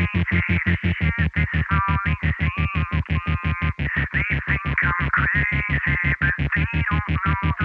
They think I'm crazy, but they don't know